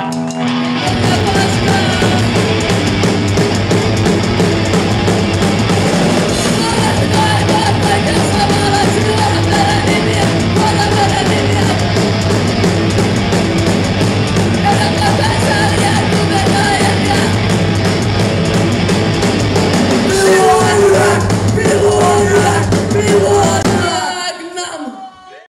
Música